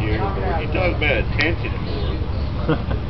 here. He does pay attention